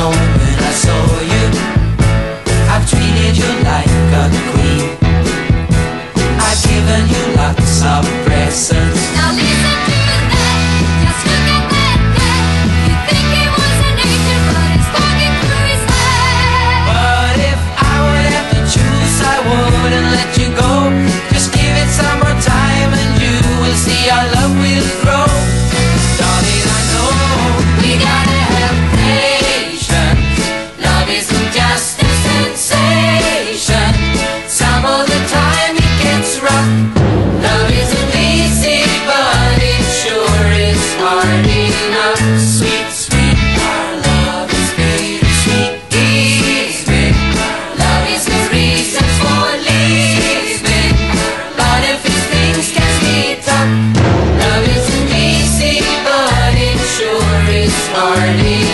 moment I saw you, I've treated you like a party.